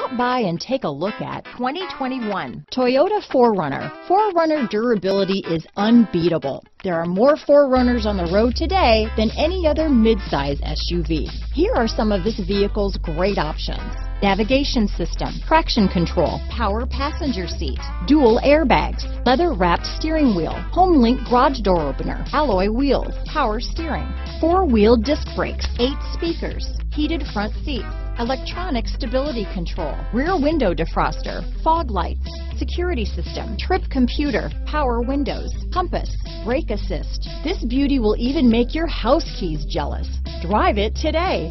Stop by and take a look at 2021 Toyota 4Runner. 4Runner durability is unbeatable. There are more 4Runners on the road today than any other midsize SUV. Here are some of this vehicle's great options. Navigation system, traction control, power passenger seat, dual airbags, leather wrapped steering wheel, HomeLink garage door opener, alloy wheels, power steering, four wheel disc brakes, eight speakers, heated front seats, electronic stability control, rear window defroster, fog lights, security system, trip computer, power windows, compass, brake assist. This beauty will even make your house keys jealous. Drive it today.